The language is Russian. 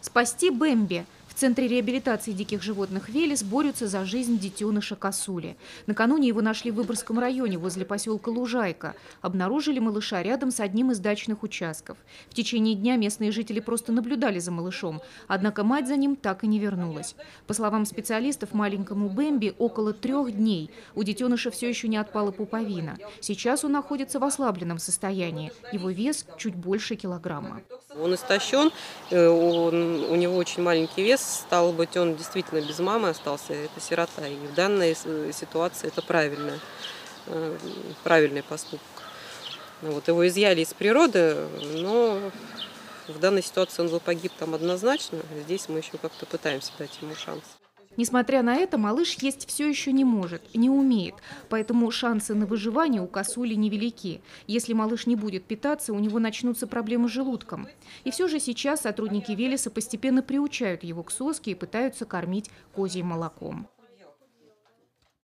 Спасти Бэмби. В Центре реабилитации диких животных «Велес» борются за жизнь детеныша косули. Накануне его нашли в Выборгском районе возле поселка Лужайка. Обнаружили малыша рядом с одним из дачных участков. В течение дня местные жители просто наблюдали за малышом, однако мать за ним так и не вернулась. По словам специалистов, маленькому Бэмби около трех дней. У детеныша все еще не отпала пуповина. Сейчас он находится в ослабленном состоянии. Его вес чуть больше килограмма. Он истощен, э, он, у него очень маленький вес, стало быть, он действительно без мамы остался, это сирота. И в данной ситуации это правильно, э, правильный поступок. Вот, его изъяли из природы, но в данной ситуации он был погиб там однозначно. Здесь мы еще как-то пытаемся дать ему шанс. Несмотря на это, малыш есть все еще не может, не умеет, поэтому шансы на выживание у косули невелики. Если малыш не будет питаться, у него начнутся проблемы с желудком. И все же сейчас сотрудники Велеса постепенно приучают его к соске и пытаются кормить козьим молоком.